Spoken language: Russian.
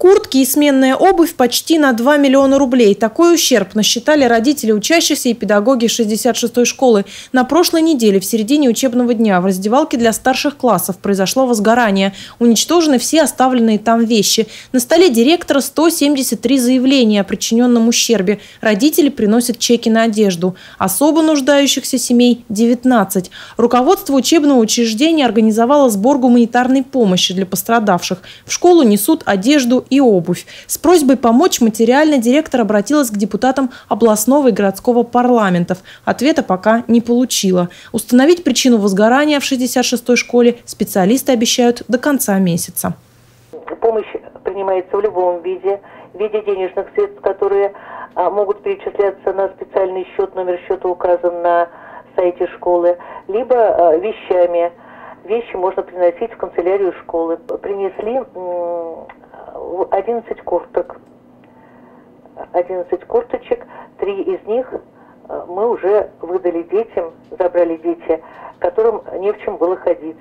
Куртки и сменная обувь почти на 2 миллиона рублей. Такой ущерб насчитали родители учащихся и педагоги 66-й школы. На прошлой неделе, в середине учебного дня, в раздевалке для старших классов произошло возгорание. Уничтожены все оставленные там вещи. На столе директора 173 заявления о причиненном ущербе. Родители приносят чеки на одежду. Особо нуждающихся семей – 19. Руководство учебного учреждения организовало сбор гуманитарной помощи для пострадавших. В школу несут одежду и обувь. С просьбой помочь материально директор обратилась к депутатам областного и городского парламентов. Ответа пока не получила. Установить причину возгорания в 66-й школе специалисты обещают до конца месяца. Помощь принимается в любом виде, в виде денежных средств, которые а, могут перечисляться на специальный счет, номер счета указан на сайте школы, либо а, вещами. Вещи можно приносить в канцелярию школы. Принесли 11 курток. 11 курточек, три из них э, мы уже выдали детям, забрали дети, которым не в чем было ходить.